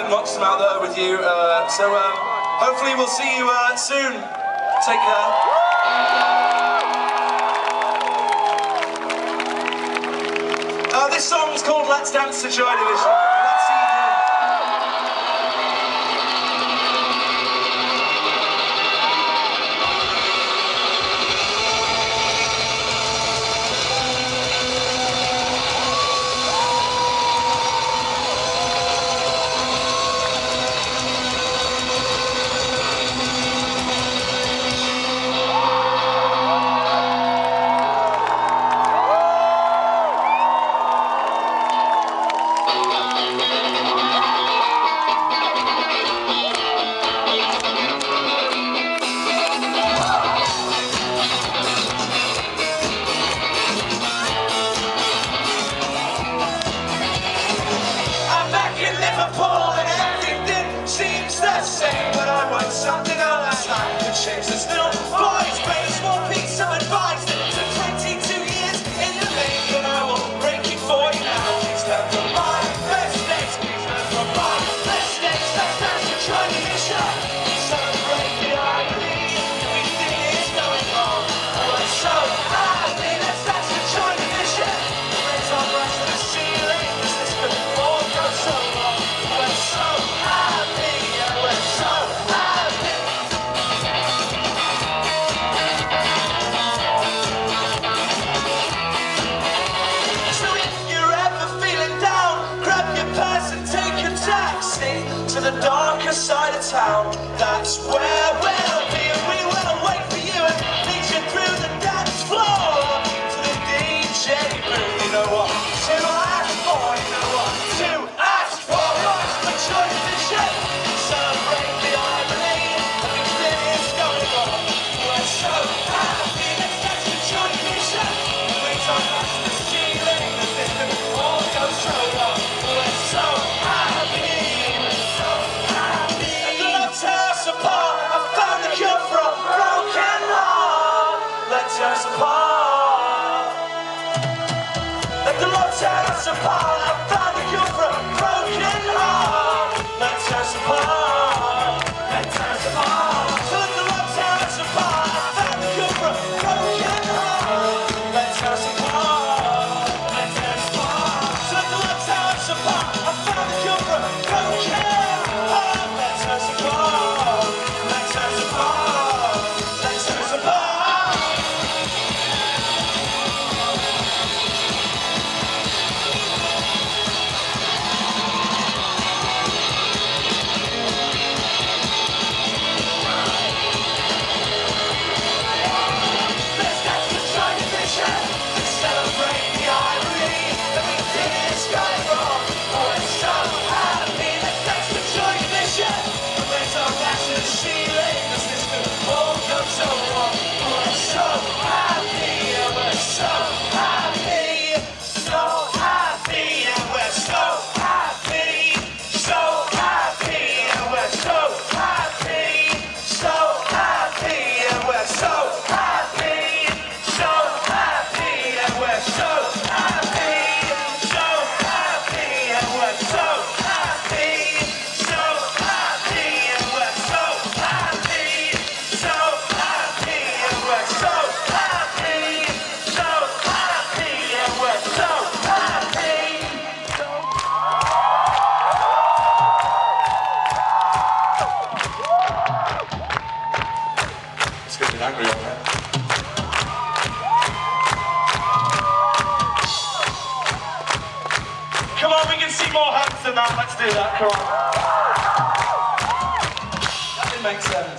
and watched them out there with you. Uh, so uh, hopefully we'll see you uh, soon. Take care. Uh, this song's called Let's Dance to Joy Division. Let's the darker side of town. That's where we're. Let's us apart. Let's us apart. Come on, we can see more hands than that. Let's do that. Come on. That didn't make sense.